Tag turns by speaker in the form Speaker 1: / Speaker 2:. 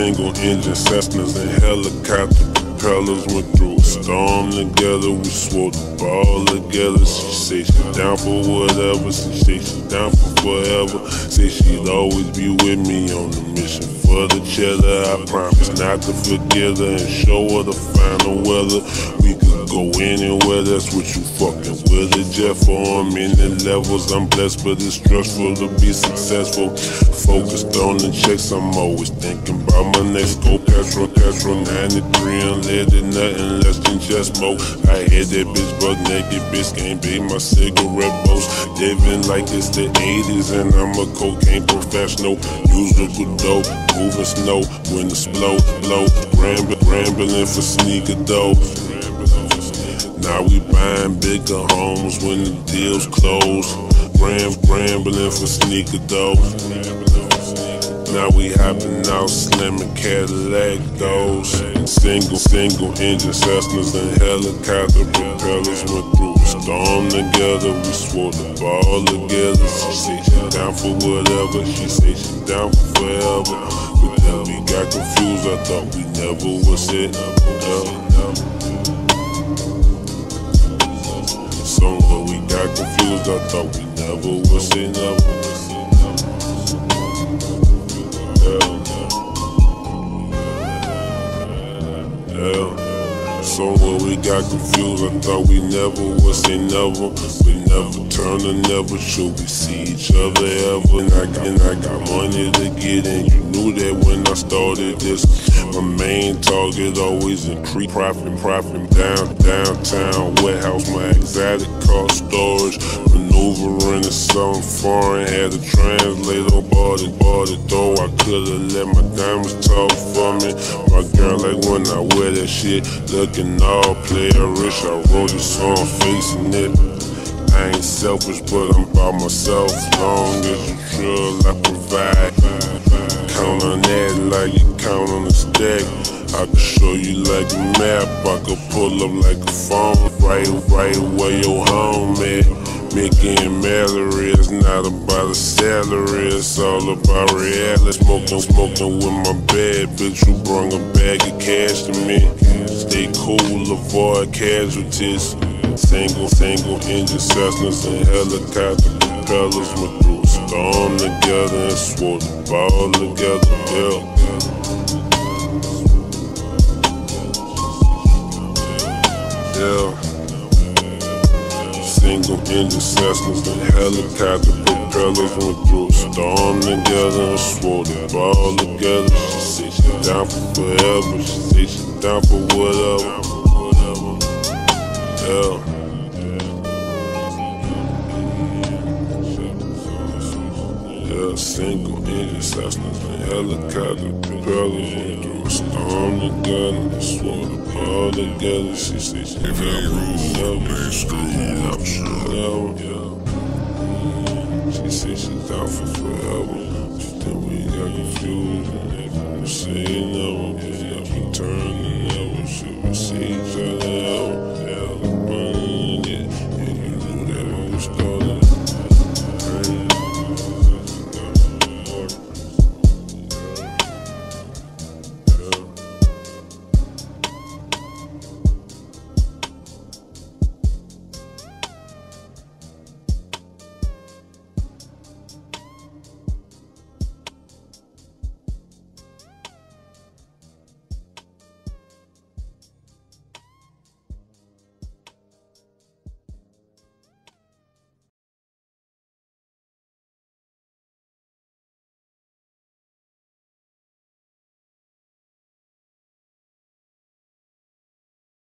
Speaker 1: Single engine Cessnas and helicopter propellers went through a storm together. We swore the ball together. She say she down for whatever. She say she down for forever. Say she'd always be with me on the mission for the cheddar. I promise not to forget her and show her the final weather. We go anywhere, that's what you fucking with it. Jet for many levels. I'm blessed, but it's stressful to be successful. Focused on the checks, I'm always thinking about my next go. Castro, Castro, 93 and let it nothing less than just smoke. I had that bitch buck naked, bitch can't be my cigarette boast. Living like it's the 80s and I'm a cocaine professional. Good dope, moving snow when it's blow, blow. Rambling, rambling for sneaker dough. Now we buying bigger homes when the deals close. Ram, rambling for sneaker dough. Now we hopping out, slamming Cadillac doors. Single, single engine Cessnas and helicopter propellers went through a storm together. We swore the ball together. She say she down for whatever. She say she down for forever. But then we got confused. I thought we never was it. Somewhere we got confused. I thought we never was it. Never. Got confused. I thought we never would say never. We never turn and never should we see each other ever. And I, and I got money to get in. You knew that when I started this. My main target always increase profit, profit down, downtown warehouse. My exotic car storage, maneuvering in something foreign. Had a translator, bought it, bought it though. I could've let my diamonds talk for me. My girl like when I wear that shit, looking all playerish. I wrote this song facing it. I ain't selfish, but I'm by myself. Long as you sure I provide. Count on that like you count on the stack. I can show you like a map. I can pull up like a phone. Right, right where your home at. Making Mallory, it's not about a salary, it's all about reality. Smoking, smoking with my bad bitch who brung a bag of cash to me. Stay cool, avoid casualties. Single, single engine Cessnas and helicopter propellers went through storm together and swore the ball together. Yeah. Yeah. Single Cessnas and helicopter propellers went through storm together and swore the ball together. She say she down for forever. She say she down for whatever. Yeah. Yeah, single Cessnas and helicopter propellers went through from the gun. I swore pound together. She said if that rules up, man, screw up. Yeah. She said she's out for forever. She said we got confused. And they say never, but if we turn and never, should we see each other?